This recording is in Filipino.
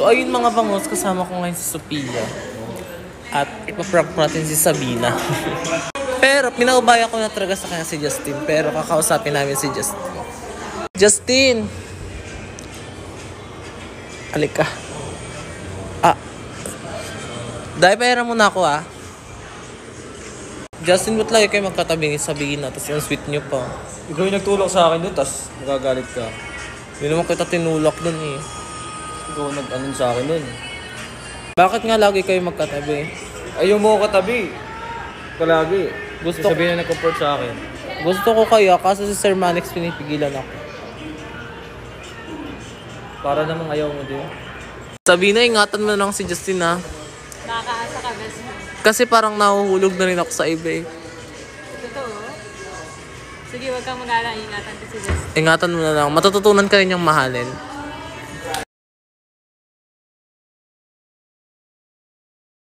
So ayun mga bangos, kasama ko ngayon si Sophia. At ipaprank natin si Sabina. pero pinaubaya ko na talaga sa kanya si Justin. Pero kakausapin namin si Justin. Justin! Halika. Ah. Dahil pera muna ako ah. Justin, ba't lagi kayo magkatabi ni Sabina? Tapos yung sweet niyo pa. Ikaw yung nagtulak sa akin doon, tas magagalit ka. Hindi naman kita tinulak dun eh. Ikaw nag-anon sa akin doon. Bakit nga lagi kayo magkatabi? Ayaw mo ako katabi. Palagi. Gusto Gusto sabihin na nag-comfort sa akin. Gusto ko kaya, kaso si Sir Manix pinipigilan ako. Para namang ayaw mo din. Sabi na, ingatan mo na lang si Justin ha. Nakakaasa ka, best. Kasi parang nahuhulog na rin ako sa iba eh. Totoo. Sige, wag kang mag-alala. Ingatan ko si Jess. Ingatan mo na lang. Matututunan ka rin niyang mahalin.